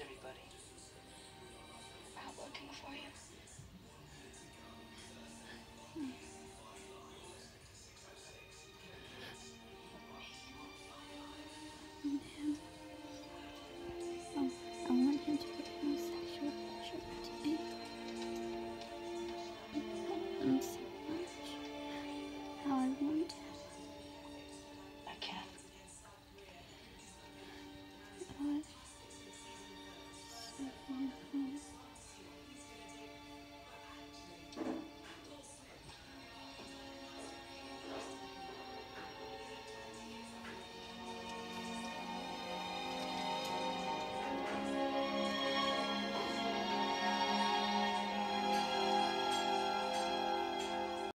Everybody? Out looking for you. I want him to homosexual to me.